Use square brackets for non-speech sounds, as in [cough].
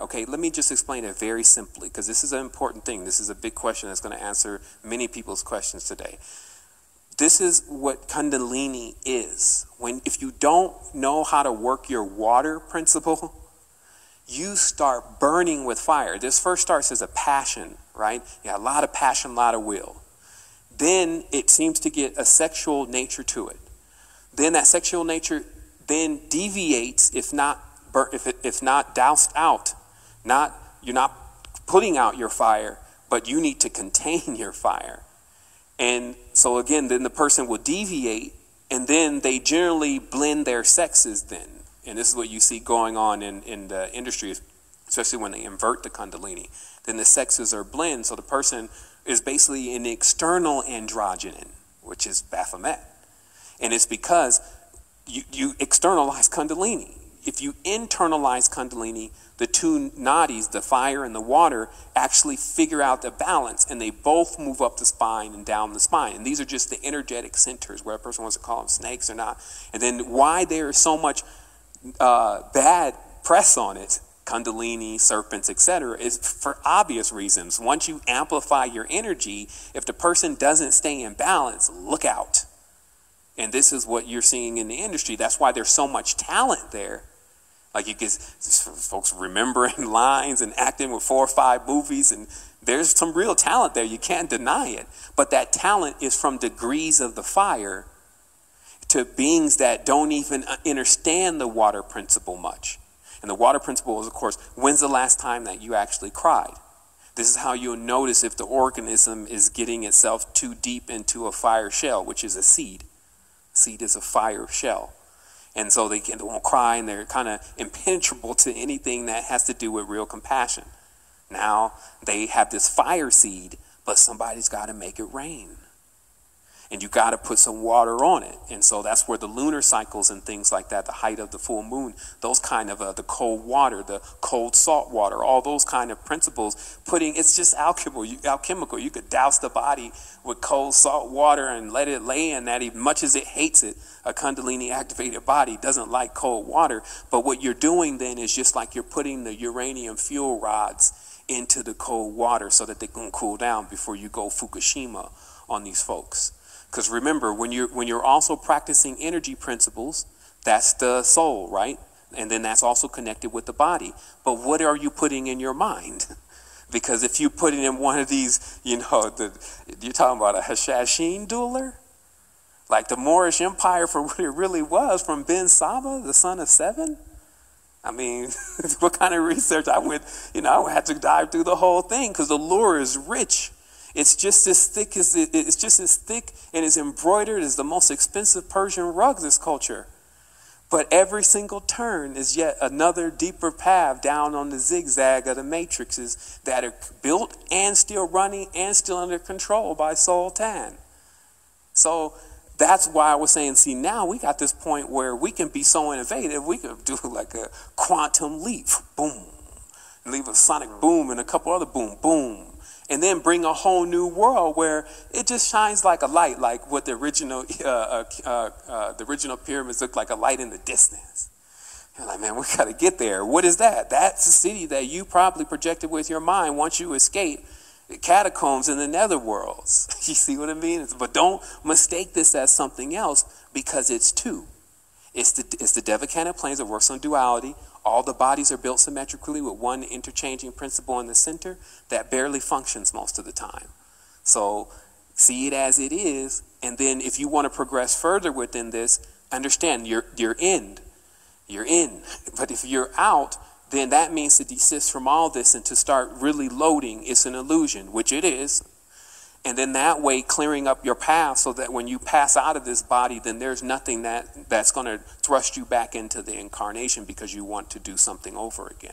Okay, let me just explain it very simply because this is an important thing. This is a big question that's going to answer many people's questions today. This is what Kundalini is. When if you don't know how to work your water principle, you start burning with fire. This first starts as a passion, right? You got a lot of passion, a lot of will. Then it seems to get a sexual nature to it. Then that sexual nature then deviates, if not if, if not doused out not, you're not putting out your fire, but you need to contain [laughs] your fire. And so again, then the person will deviate and then they generally blend their sexes then. And this is what you see going on in, in the industry, especially when they invert the Kundalini. Then the sexes are blend. So the person is basically an external androgynon, which is Baphomet. And it's because you, you externalize Kundalini. If you internalize Kundalini, the two nadis, the fire and the water, actually figure out the balance and they both move up the spine and down the spine. And these are just the energetic centers, where a person wants to call them snakes or not. And then why there is so much uh, bad press on it, kundalini, serpents, etc., is for obvious reasons. Once you amplify your energy, if the person doesn't stay in balance, look out. And this is what you're seeing in the industry. That's why there's so much talent there like you get folks remembering [laughs] lines and acting with four or five movies, and there's some real talent there. You can't deny it. But that talent is from degrees of the fire to beings that don't even uh, understand the water principle much. And the water principle is, of course, when's the last time that you actually cried? This is how you'll notice if the organism is getting itself too deep into a fire shell, which is a seed. Seed is a fire shell. And so they, can, they won't cry and they're kind of impenetrable [laughs] to anything that has to do with real compassion. Now they have this fire seed, but somebody's got to make it rain and you got to put some water on it. And so that's where the lunar cycles and things like that, the height of the full moon, those kind of uh, the cold water, the cold salt water, all those kind of principles. Putting it's just alchemical. You, alchemical. You could douse the body with cold salt water and let it lay in that. Even much as it hates it, a Kundalini activated body doesn't like cold water. But what you're doing then is just like you're putting the uranium fuel rods into the cold water so that they can cool down before you go Fukushima on these folks. Because remember, when you're, when you're also practicing energy principles, that's the soul, right? And then that's also connected with the body. But what are you putting in your mind? [laughs] Because if you put it in one of these, you know, [laughs] the, you're talking about a Hashashin dueler? Like the Moorish Empire for [laughs] what it really was from Ben Saba, the son of seven? I mean, what kind of research I would, you know, I had to dive through the whole thing because the lure is rich. It's just as thick as it, it's just as thick and as embroidered as the most expensive Persian rug. This culture, but every single turn is yet another deeper path down on the zigzag of the matrices that are built and still running and still under control by Sultan. So that's why I was saying, see, now we got this point where we can be so innovative, we could do [laughs] like a quantum leap, boom, leave a sonic boom and a couple other boom, boom, and then bring a whole new world where it just shines like a light, like what the original, [laughs] uh, uh, uh, uh, the original pyramids look like a light in the distance. You're like, man, we [laughs] got to get there. What is that? That's the city that you probably projected with your mind once you escape the catacombs in the netherworlds. [laughs] you see what I mean? But don't mistake this as something else because it's two. It's the, it's the Devachanic planes that works on duality all the bodies are built symmetrically with one interchanging principle in the center that barely functions most of the time. So see it as it is, and then if you want to progress further within this, understand you're, you're in. You're in. [laughs] But if you're out, then that means to desist from all this and to start really loading it's an illusion, which it is. And then that way, clearing up your path so that when you pass out of this body, then there's nothing that, that's going to thrust you back into the incarnation because you want to do something over again.